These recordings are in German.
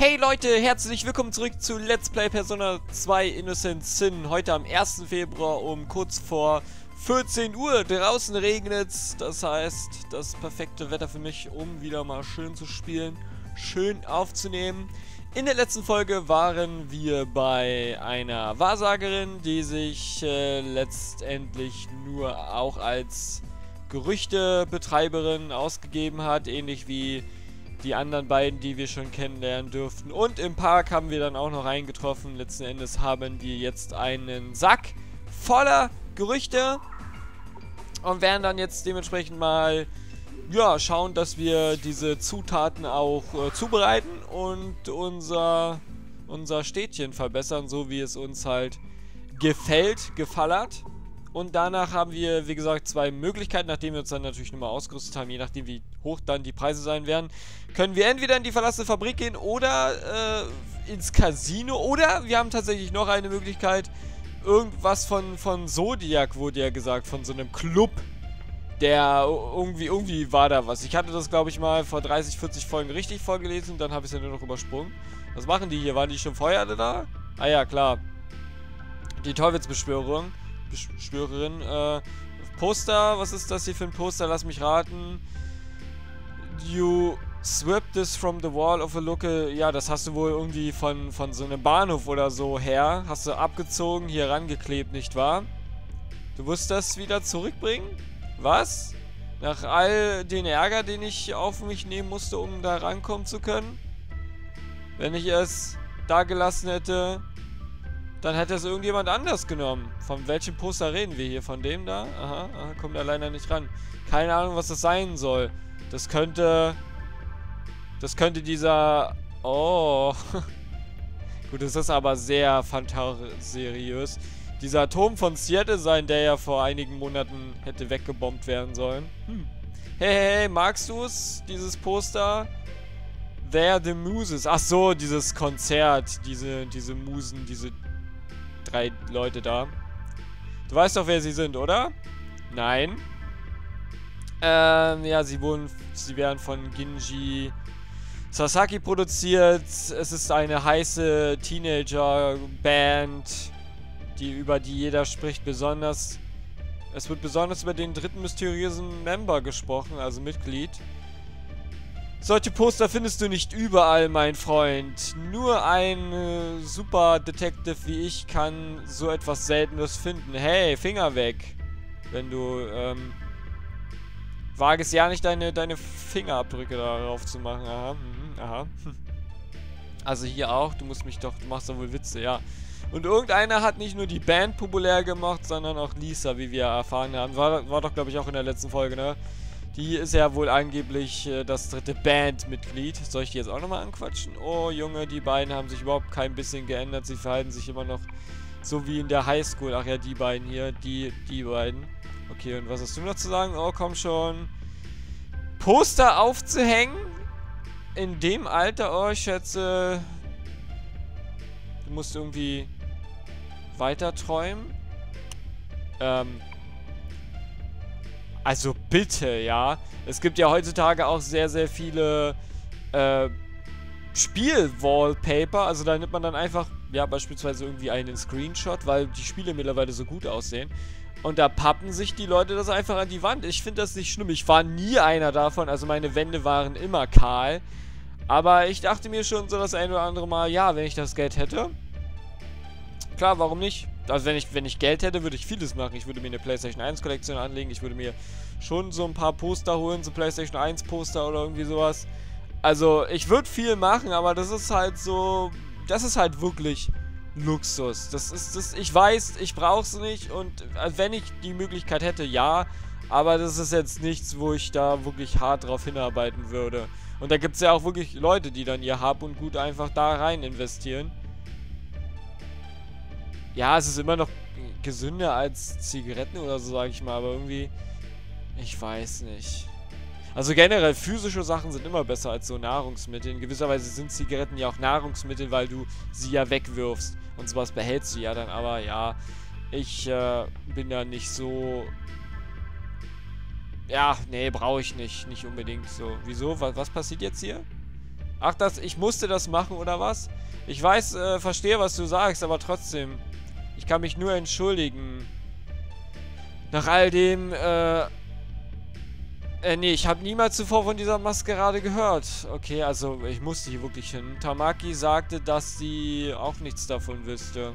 Hey Leute, herzlich willkommen zurück zu Let's Play Persona 2 Innocent Sin. Heute am 1. Februar um kurz vor 14 Uhr. Draußen regnet es, das heißt, das perfekte Wetter für mich, um wieder mal schön zu spielen, schön aufzunehmen. In der letzten Folge waren wir bei einer Wahrsagerin, die sich äh, letztendlich nur auch als Gerüchtebetreiberin ausgegeben hat, ähnlich wie die anderen beiden, die wir schon kennenlernen dürften. Und im Park haben wir dann auch noch eingetroffen. Letzten Endes haben wir jetzt einen Sack voller Gerüchte und werden dann jetzt dementsprechend mal ja, schauen, dass wir diese Zutaten auch äh, zubereiten und unser, unser Städtchen verbessern, so wie es uns halt gefällt, gefallert. Und danach haben wir, wie gesagt, zwei Möglichkeiten, nachdem wir uns dann natürlich nochmal ausgerüstet haben, je nachdem wie hoch dann die Preise sein werden, können wir entweder in die verlassene Fabrik gehen oder äh, ins Casino oder wir haben tatsächlich noch eine Möglichkeit, irgendwas von, von Zodiac wurde ja gesagt, von so einem Club, der irgendwie, irgendwie war da was. Ich hatte das, glaube ich, mal vor 30, 40 Folgen richtig vorgelesen dann habe ich es ja nur noch übersprungen. Was machen die hier? Waren die schon vorher alle da? Ah ja, klar. Die Teufelsbeschwörung. Beschwörerin. Äh, Poster, was ist das hier für ein Poster? Lass mich raten. You swept this from the wall of a local. Ja, das hast du wohl irgendwie von, von so einem Bahnhof oder so her. Hast du abgezogen, hier rangeklebt, nicht wahr? Du musst das wieder zurückbringen? Was? Nach all den Ärger, den ich auf mich nehmen musste, um da rankommen zu können? Wenn ich es da gelassen hätte, dann hätte es irgendjemand anders genommen. Von welchem Poster reden wir hier? Von dem da? Aha, aha, kommt da leider nicht ran. Keine Ahnung, was das sein soll. Das könnte... Das könnte dieser... Oh. Gut, das ist aber sehr fantaseriös. Dieser Turm von Seattle sein, der ja vor einigen Monaten hätte weggebombt werden sollen. Hm. Hey, hey, hey, magst du es? Dieses Poster? There the Muses. Ach so, dieses Konzert. Diese, diese Musen, diese drei Leute da. Du weißt doch, wer sie sind, oder? Nein. Ähm, ja, sie wurden, sie werden von Ginji Sasaki produziert. Es ist eine heiße Teenager-Band, die über die jeder spricht. Besonders, es wird besonders über den dritten mysteriösen Member gesprochen, also Mitglied. Solche Poster findest du nicht überall, mein Freund. Nur ein äh, Super Detective wie ich kann so etwas Seltenes finden. Hey, Finger weg. Wenn du, ähm... Wage es ja nicht, deine, deine Fingerabdrücke darauf zu machen. Aha, mhm, aha. Also hier auch, du musst mich doch, du machst doch wohl Witze, ja. Und irgendeiner hat nicht nur die Band populär gemacht, sondern auch Lisa, wie wir erfahren haben. War, war doch, glaube ich, auch in der letzten Folge, ne? Die ist ja wohl angeblich äh, das dritte Bandmitglied. Soll ich die jetzt auch nochmal anquatschen? Oh, Junge, die beiden haben sich überhaupt kein bisschen geändert. Sie verhalten sich immer noch so wie in der Highschool. Ach ja, die beiden hier. Die, die beiden. Okay, und was hast du noch zu sagen? Oh, komm schon. Poster aufzuhängen? In dem Alter? Oh, ich schätze... Du musst irgendwie weiter träumen. Ähm, also bitte, ja. Es gibt ja heutzutage auch sehr, sehr viele äh, Spiel-Wallpaper. Also da nimmt man dann einfach, ja, beispielsweise irgendwie einen Screenshot, weil die Spiele mittlerweile so gut aussehen. Und da pappen sich die Leute das einfach an die Wand. Ich finde das nicht schlimm. Ich war nie einer davon. Also meine Wände waren immer kahl. Aber ich dachte mir schon so das ein oder andere Mal, ja, wenn ich das Geld hätte. Klar, warum nicht? Also wenn ich, wenn ich Geld hätte, würde ich vieles machen. Ich würde mir eine Playstation 1 Kollektion anlegen. Ich würde mir schon so ein paar Poster holen, so Playstation 1 Poster oder irgendwie sowas. Also ich würde viel machen, aber das ist halt so, das ist halt wirklich Luxus. Das ist das, ich weiß, ich brauche es nicht und also wenn ich die Möglichkeit hätte, ja. Aber das ist jetzt nichts, wo ich da wirklich hart drauf hinarbeiten würde. Und da gibt es ja auch wirklich Leute, die dann ihr Hab und Gut einfach da rein investieren. Ja, es ist immer noch gesünder als Zigaretten oder so, sage ich mal, aber irgendwie, ich weiß nicht. Also generell, physische Sachen sind immer besser als so Nahrungsmittel. In gewisser Weise sind Zigaretten ja auch Nahrungsmittel, weil du sie ja wegwirfst. Und sowas behältst du ja dann, aber ja, ich äh, bin da nicht so... Ja, nee, brauche ich nicht. Nicht unbedingt so. Wieso? Was, was passiert jetzt hier? Ach, das, ich musste das machen, oder was? Ich weiß, äh, verstehe, was du sagst, aber trotzdem. Ich kann mich nur entschuldigen. Nach all dem, äh... Äh, nee, ich habe niemals zuvor von dieser Maskerade gehört. Okay, also ich musste hier wirklich hin. Tamaki sagte, dass sie auch nichts davon wüsste.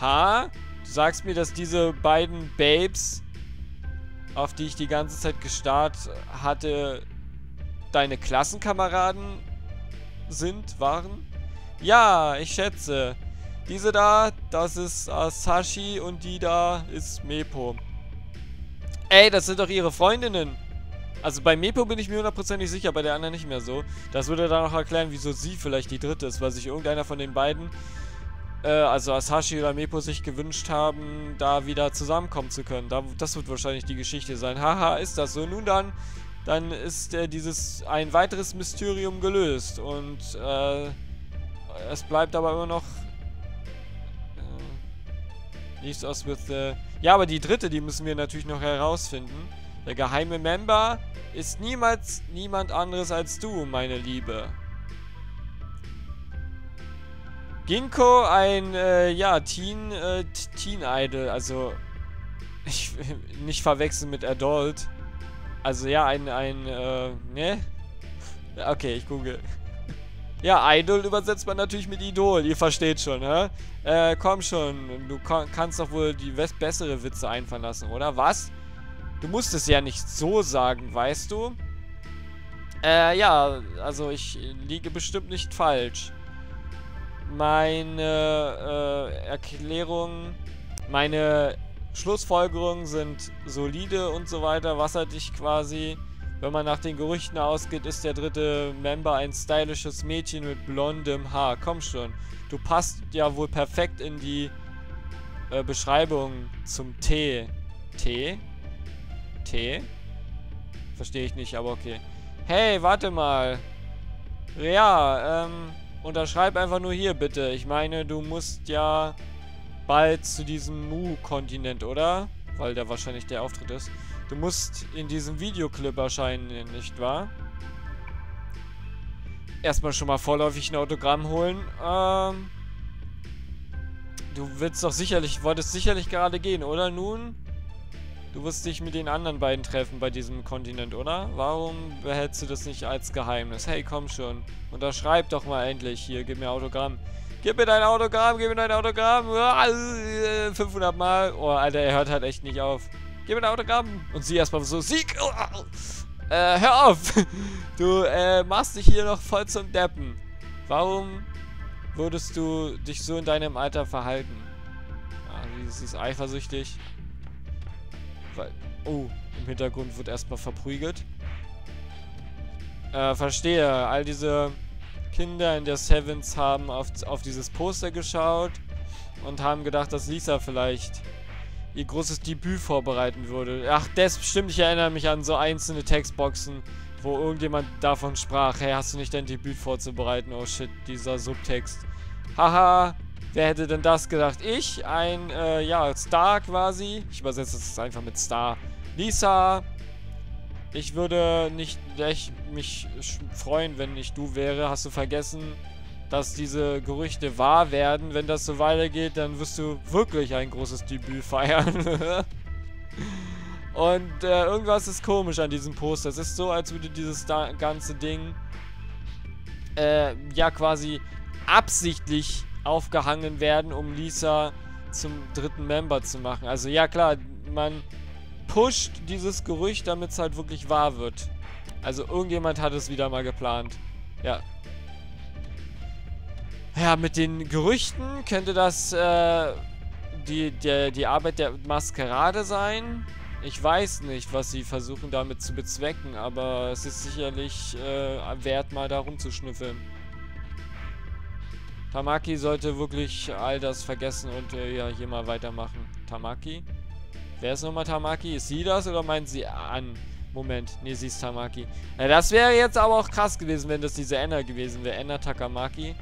Ha? Du sagst mir, dass diese beiden Babes, auf die ich die ganze Zeit gestarrt hatte, deine Klassenkameraden sind, waren? Ja, ich schätze. Diese da, das ist Asashi und die da ist Mepo. Ey, das sind doch ihre Freundinnen. Also bei Mepo bin ich mir hundertprozentig sicher, bei der anderen nicht mehr so. Das würde dann auch erklären, wieso sie vielleicht die dritte ist, weil sich irgendeiner von den beiden, äh, also Asashi oder Mepo, sich gewünscht haben, da wieder zusammenkommen zu können. Da, das wird wahrscheinlich die Geschichte sein. Haha, ist das so. Nun dann, dann ist äh, dieses ein weiteres Mysterium gelöst. Und, äh, es bleibt aber immer noch äh, nichts aus with the... Ja, aber die dritte, die müssen wir natürlich noch herausfinden. Der geheime Member ist niemals niemand anderes als du, meine Liebe. Ginkgo, ein, äh, ja, Teen, äh, Teen Idol, also, ich, nicht verwechseln mit Adult. Also, ja, ein, ein, äh, ne? Okay, ich google. Ja, Idol übersetzt man natürlich mit Idol. Ihr versteht schon, hä? Äh, komm schon. Du kannst doch wohl die bessere Witze einfallen lassen, oder? Was? Du musst es ja nicht so sagen, weißt du? Äh, ja, also ich liege bestimmt nicht falsch. Meine, äh, Erklärungen, meine Schlussfolgerungen sind solide und so weiter, wasserdicht quasi. Wenn man nach den Gerüchten ausgeht, ist der dritte Member ein stylisches Mädchen mit blondem Haar. Komm schon. Du passt ja wohl perfekt in die äh, Beschreibung zum T. T? T? Verstehe ich nicht, aber okay. Hey, warte mal. Ja, ähm, unterschreib einfach nur hier, bitte. Ich meine, du musst ja bald zu diesem Mu-Kontinent, oder? Weil der wahrscheinlich der Auftritt ist. Du musst in diesem Videoclip erscheinen, nicht wahr? Erstmal schon mal vorläufig ein Autogramm holen. Ähm, du willst doch sicherlich, wolltest sicherlich gerade gehen, oder nun? Du wirst dich mit den anderen beiden treffen bei diesem Kontinent, oder? Warum behältst du das nicht als Geheimnis? Hey, komm schon. Unterschreib doch mal endlich hier. Gib mir Autogramm. Gib mir dein Autogramm, gib mir dein Autogramm. 500 Mal. Oh, Alter, er hört halt echt nicht auf. Gib mir ein Autogramm. Und sie erstmal so, Sieg! Äh, hör auf! Du, äh, machst dich hier noch voll zum Deppen. Warum würdest du dich so in deinem Alter verhalten? Ah, sie ist eifersüchtig. Weil, oh, im Hintergrund wird erstmal verprügelt. Äh, verstehe. All diese Kinder in der Sevens haben auf, auf dieses Poster geschaut und haben gedacht, dass Lisa vielleicht ihr großes Debüt vorbereiten würde. Ach, das stimmt, ich erinnere mich an so einzelne Textboxen, wo irgendjemand davon sprach, hey, hast du nicht dein Debüt vorzubereiten? Oh shit, dieser Subtext. Haha, wer hätte denn das gedacht? Ich, ein, äh, ja, Star quasi. Ich übersetze es einfach mit Star. Lisa, ich würde nicht echt mich freuen, wenn ich du wäre. Hast du vergessen, dass diese Gerüchte wahr werden. Wenn das so weitergeht, dann wirst du wirklich ein großes Debüt feiern. Und äh, irgendwas ist komisch an diesem Poster. Es ist so, als würde dieses ganze Ding äh, ja quasi absichtlich aufgehangen werden, um Lisa zum dritten Member zu machen. Also ja klar, man pusht dieses Gerücht, damit es halt wirklich wahr wird. Also irgendjemand hat es wieder mal geplant. Ja, ja, mit den Gerüchten könnte das äh, die, der, die Arbeit der Maskerade sein. Ich weiß nicht, was sie versuchen damit zu bezwecken, aber es ist sicherlich äh, wert, mal da rumzuschnüffeln. Tamaki sollte wirklich all das vergessen und äh, ja, hier mal weitermachen. Tamaki? Wer ist nochmal Tamaki? Ist sie das oder meint sie an? Moment, nee, sie ist Tamaki. Ja, das wäre jetzt aber auch krass gewesen, wenn das diese Enna gewesen wäre. Enna Takamaki.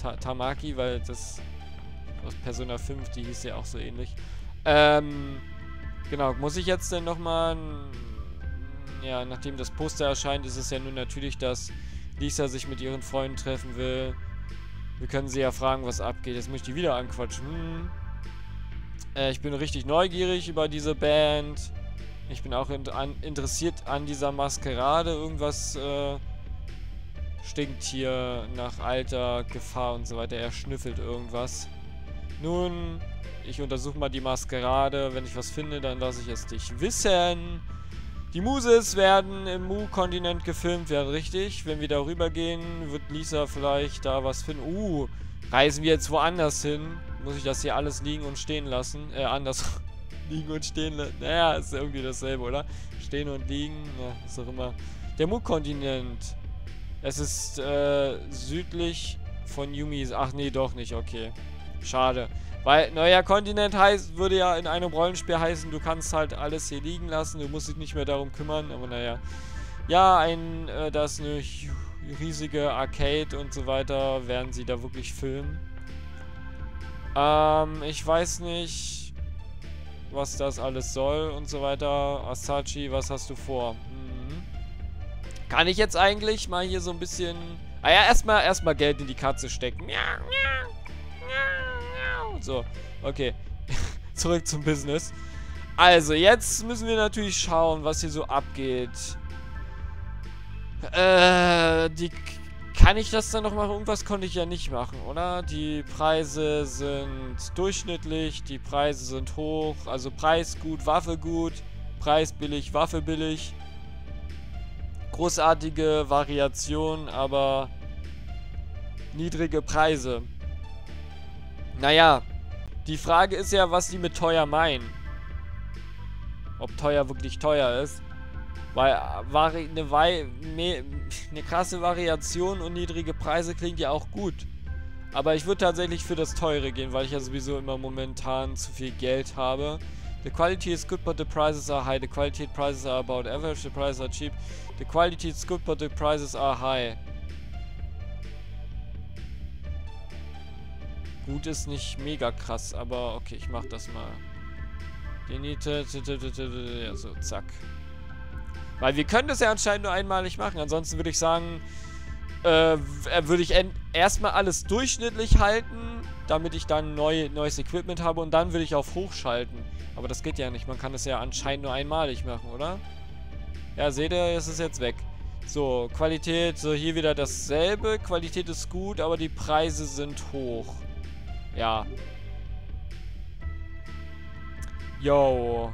Ta Tamaki, weil das aus Persona 5, die hieß ja auch so ähnlich. Ähm, genau, muss ich jetzt denn nochmal ja, nachdem das Poster erscheint, ist es ja nun natürlich, dass Lisa sich mit ihren Freunden treffen will. Wir können sie ja fragen, was abgeht. Jetzt möchte ich wieder anquatschen. Hm. Äh, ich bin richtig neugierig über diese Band. Ich bin auch in, an, interessiert an dieser Maskerade. Irgendwas äh, stinkt hier nach Alter, Gefahr und so weiter. Er schnüffelt irgendwas. Nun, ich untersuche mal die Maskerade. Wenn ich was finde, dann lasse ich es dich wissen. Die Muses werden im Mu-Kontinent gefilmt werden, richtig? Wenn wir darüber gehen, wird Lisa vielleicht da was finden. Uh, reisen wir jetzt woanders hin? Muss ich das hier alles liegen und stehen lassen? Äh, anders liegen und stehen lassen. Naja, ist irgendwie dasselbe, oder? Stehen und liegen, ja, ist auch immer. Der Mu-Kontinent. Es ist äh, südlich von Yumis. Ach nee, doch nicht, okay. Schade. Weil neuer Kontinent heißt, würde ja in einem Rollenspiel heißen, du kannst halt alles hier liegen lassen, du musst dich nicht mehr darum kümmern, aber naja. Ja, ein, äh, das ist eine riesige Arcade und so weiter, werden sie da wirklich filmen. Ähm, ich weiß nicht, was das alles soll und so weiter. Asachi, was hast du vor? Mhm. Kann ich jetzt eigentlich mal hier so ein bisschen... Ah ja, erstmal erstmal Geld in die Katze stecken. So, okay. Zurück zum Business. Also, jetzt müssen wir natürlich schauen, was hier so abgeht. Äh, die kann ich das dann noch machen? Irgendwas konnte ich ja nicht machen, oder? Die Preise sind durchschnittlich, die Preise sind hoch. Also Preis gut, Waffe gut, Preis billig, Waffe billig. Großartige Variation, aber niedrige Preise. Naja, die Frage ist ja, was die mit teuer meinen. Ob teuer wirklich teuer ist. Weil äh, eine, eine krasse Variation und niedrige Preise klingt ja auch gut. Aber ich würde tatsächlich für das Teure gehen, weil ich ja sowieso immer momentan zu viel Geld habe. The quality is good, but the prices are high. The quality prices are about average, the prices are cheap. The quality is good, but the prices are high. Gut ist nicht mega krass, aber okay, ich mach das mal. Ja, so, zack. Weil wir können das ja anscheinend nur einmalig machen. Ansonsten würde ich sagen, äh, würde ich erstmal alles durchschnittlich halten, damit ich dann neu, neues Equipment habe und dann würde ich auf hochschalten. Aber das geht ja nicht. Man kann das ja anscheinend nur einmalig machen, oder? Ja, seht ihr, es ist jetzt weg. So, Qualität, so hier wieder dasselbe. Qualität ist gut, aber die Preise sind hoch. Ja. Yo.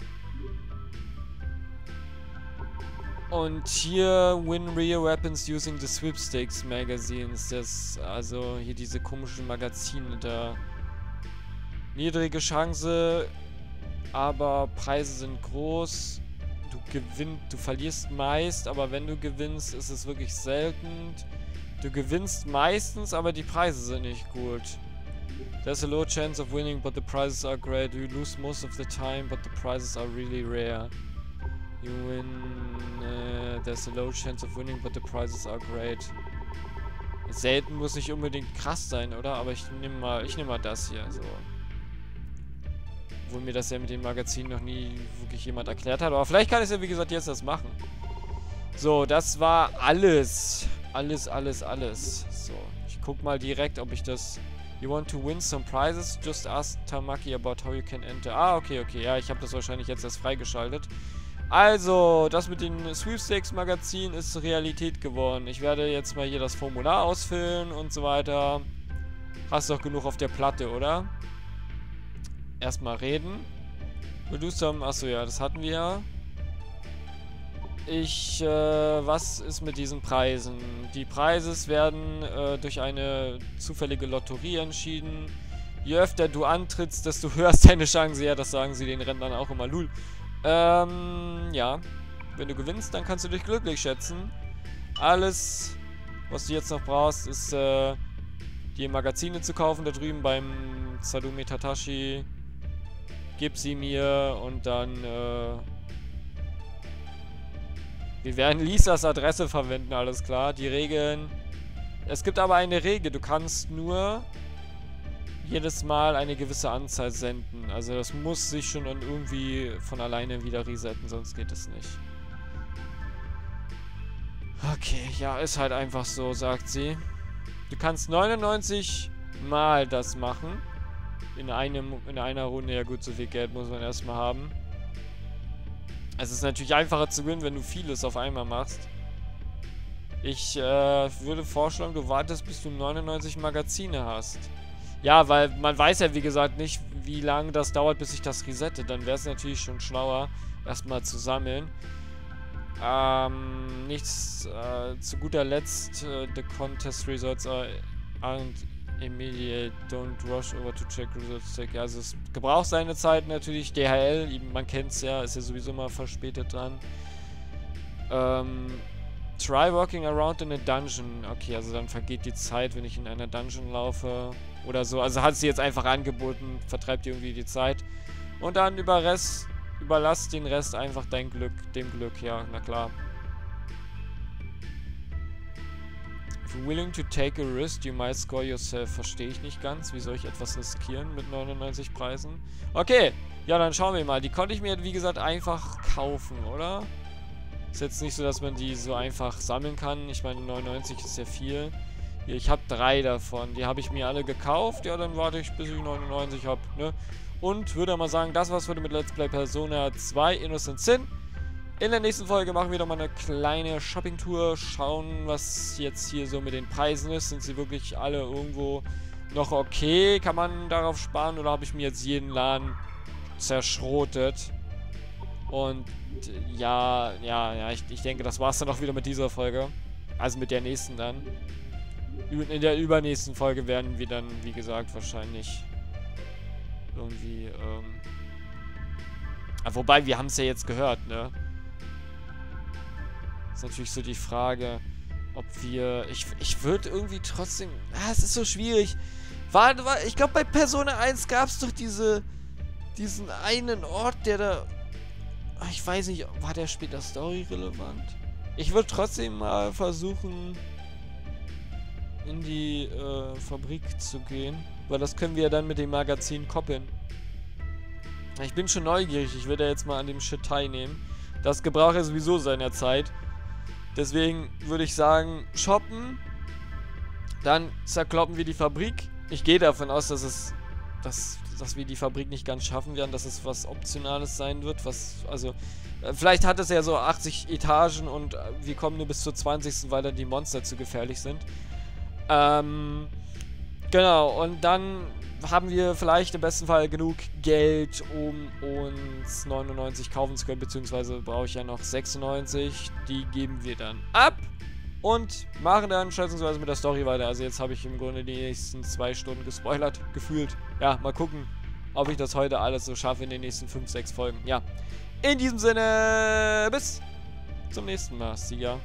Und hier Win Real Weapons using the Sweepstakes Magazines. Das, also hier diese komischen Magazine da. Niedrige Chance, aber Preise sind groß. Du gewinnst, du verlierst meist, aber wenn du gewinnst, ist es wirklich selten. Du gewinnst meistens, aber die Preise sind nicht gut. There's a low chance of winning, but the prizes are great. You lose most of the time, but the prizes are really rare. You win. Uh, there's a low chance of winning, but the prizes are great. Selten muss nicht unbedingt krass sein, oder? Aber ich nehme mal, ich nehme mal das hier. So. Obwohl mir das ja mit dem Magazin noch nie wirklich jemand erklärt hat. Aber vielleicht kann ich ja, wie gesagt, jetzt das machen. So, das war alles. Alles, alles, alles. So, ich guck mal direkt, ob ich das... You want to win some prizes? Just ask Tamaki about how you can enter. Ah, okay, okay. Ja, ich habe das wahrscheinlich jetzt erst freigeschaltet. Also, das mit dem Sweepstakes-Magazin ist Realität geworden. Ich werde jetzt mal hier das Formular ausfüllen und so weiter. Hast doch genug auf der Platte, oder? Erstmal reden. Medusa, achso, ja, das hatten wir ja. Ich, äh, was ist mit diesen Preisen? Die Preise werden äh, durch eine zufällige Lotterie entschieden. Je öfter du antrittst, desto höher ist deine Chance. Ja, das sagen sie den Rentnern auch immer. Lul. Ähm, ja. Wenn du gewinnst, dann kannst du dich glücklich schätzen. Alles, was du jetzt noch brauchst, ist, äh, die Magazine zu kaufen, da drüben beim Sadumi Tatashi. Gib sie mir und dann, äh... Wir werden Lisas Adresse verwenden, alles klar. Die Regeln... Es gibt aber eine Regel, du kannst nur jedes Mal eine gewisse Anzahl senden. Also das muss sich schon irgendwie von alleine wieder resetten, sonst geht es nicht. Okay, ja, ist halt einfach so, sagt sie. Du kannst 99 Mal das machen. In, einem, in einer Runde. Ja gut, so viel Geld muss man erstmal haben. Es ist natürlich einfacher zu gewinnen, wenn du vieles auf einmal machst. Ich äh, würde vorschlagen, du wartest, bis du 99 Magazine hast. Ja, weil man weiß ja, wie gesagt, nicht, wie lange das dauert, bis ich das resette. Dann wäre es natürlich schon schlauer, erstmal zu sammeln. Ähm, nichts, äh, zu guter Letzt, äh, the contest results are, aren't immediate, don't rush over to check results. Check. Also es gebraucht seine Zeit natürlich, DHL, man kennt es ja, ist ja sowieso mal verspätet dran. Ähm, try walking around in a dungeon. Okay, also dann vergeht die Zeit, wenn ich in einer Dungeon laufe oder so. Also hat sie jetzt einfach angeboten, vertreibt irgendwie die Zeit. Und dann über Überlass den Rest einfach dein Glück, dem Glück, ja, na klar. If you're willing to take a risk, you might score yourself. Verstehe ich nicht ganz. Wie soll ich etwas riskieren mit 99 Preisen? Okay, ja, dann schauen wir mal. Die konnte ich mir, wie gesagt, einfach kaufen, oder? Ist jetzt nicht so, dass man die so einfach sammeln kann. Ich meine, 99 ist ja viel. Hier, ich habe drei davon. Die habe ich mir alle gekauft. Ja, dann warte ich, bis ich 99 habe, ne? Und würde mal sagen, das war's heute mit Let's Play Persona 2 Innocent Sin. In der nächsten Folge machen wir doch mal eine kleine Shopping-Tour. Schauen, was jetzt hier so mit den Preisen ist. Sind sie wirklich alle irgendwo noch okay? Kann man darauf sparen oder habe ich mir jetzt jeden Laden zerschrotet? Und ja, ja, ja, ich, ich denke, das war's dann auch wieder mit dieser Folge. Also mit der nächsten dann. In der übernächsten Folge werden wir dann, wie gesagt, wahrscheinlich irgendwie, ähm... Aber wobei, wir haben es ja jetzt gehört, ne? Ist natürlich so die Frage, ob wir... Ich, ich würde irgendwie trotzdem... Ah, es ist so schwierig. War, war, ich glaube, bei Persona 1 gab es doch diese... Diesen einen Ort, der da... Ah, ich weiß nicht, war der später story-relevant? Ich würde trotzdem mal versuchen, in die äh, Fabrik zu gehen. Weil das können wir ja dann mit dem Magazin koppeln. Ich bin schon neugierig. Ich werde ja jetzt mal an dem Shit teilnehmen. Das gebraucht ja sowieso seiner Zeit. Deswegen würde ich sagen, shoppen. Dann zerkloppen wir die Fabrik. Ich gehe davon aus, dass es... Dass, dass wir die Fabrik nicht ganz schaffen werden, dass es was Optionales sein wird, was, also, äh, vielleicht hat es ja so 80 Etagen und äh, wir kommen nur bis zur 20. weil dann die Monster zu gefährlich sind. Ähm, Genau, und dann haben wir vielleicht im besten Fall genug Geld, um uns 99 kaufen zu können, beziehungsweise brauche ich ja noch 96. Die geben wir dann ab und machen dann schätzungsweise mit der Story weiter. Also jetzt habe ich im Grunde die nächsten zwei Stunden gespoilert, gefühlt. Ja, mal gucken, ob ich das heute alles so schaffe in den nächsten 5, 6 Folgen. Ja, in diesem Sinne, bis zum nächsten Mal, Sieger.